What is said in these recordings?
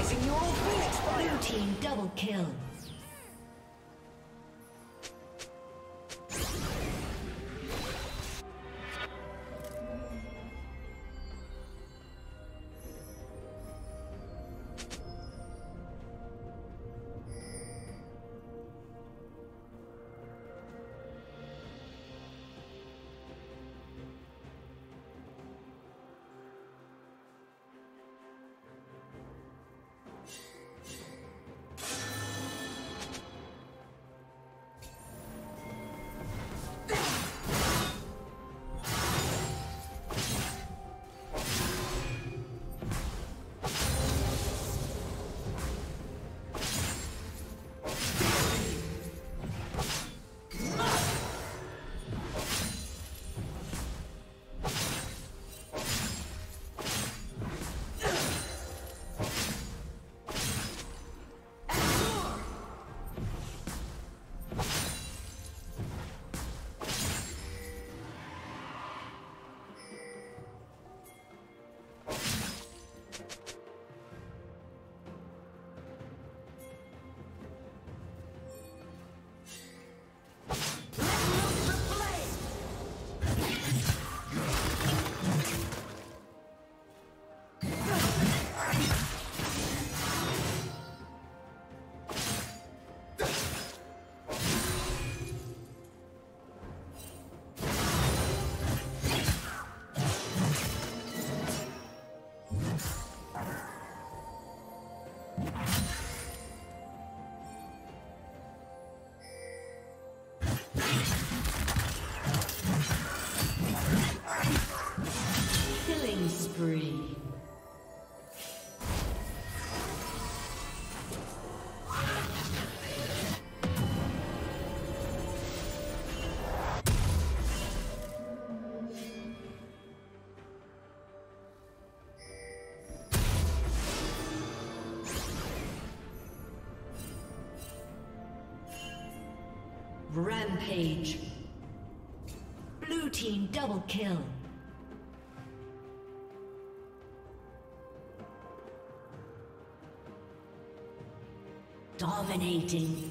Blue team double kill. Rampage. Blue team double kill. Dominating.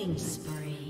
Killing spree.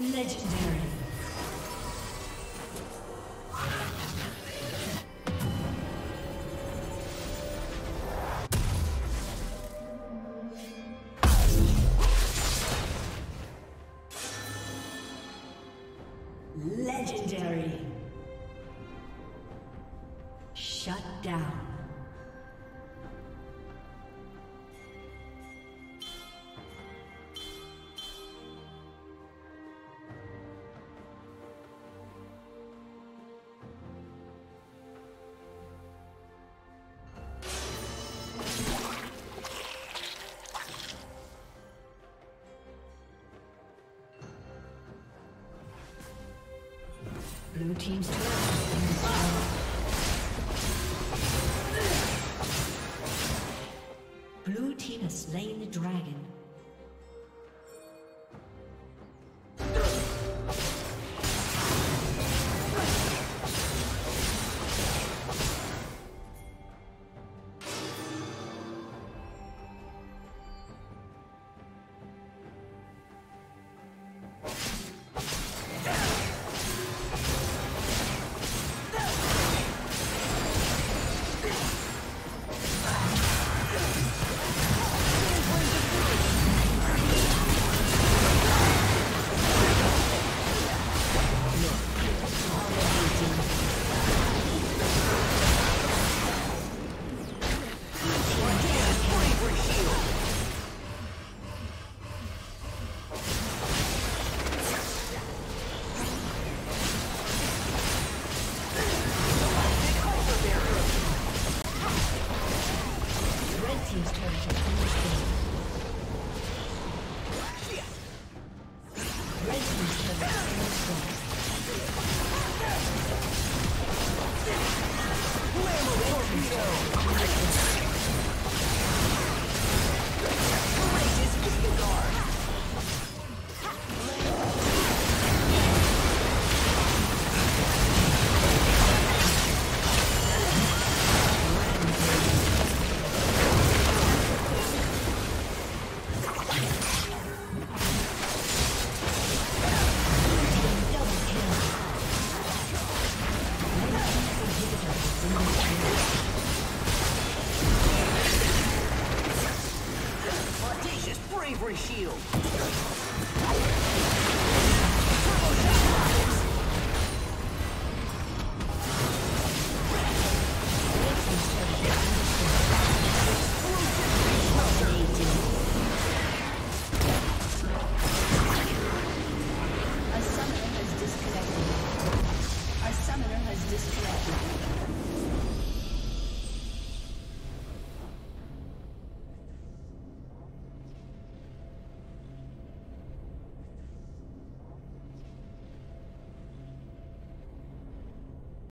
Legendary. Team's turret